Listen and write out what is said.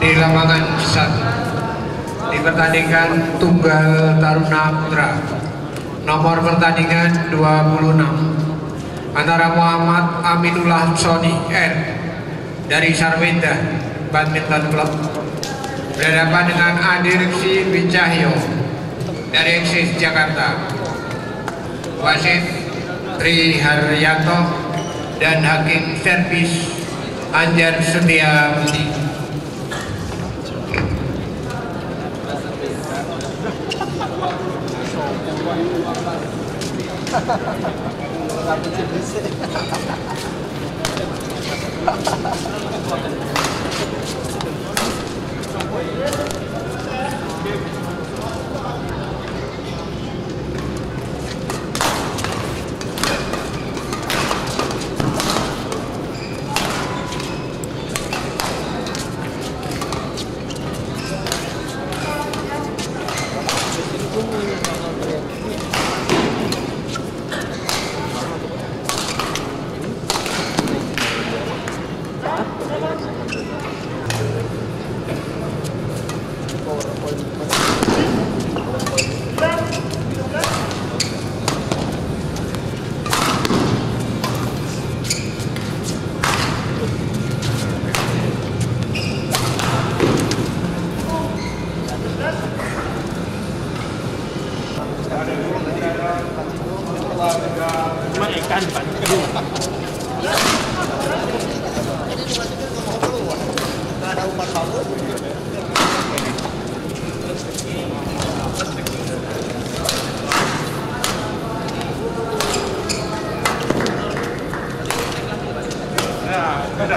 di lapangan satu di pertandingan tunggal taruna putra. Nomor pertandingan 26 antara Muhammad Aminullah Sony R dari Sarwinda Badminton Club berhadapan dengan Adirksi Bicahyo dari Eksis Jakarta wasit Tri Haryanto dan hakim servis Anjar Setia Budi. menekan Bandung. ada umpan bambu. Ya, ada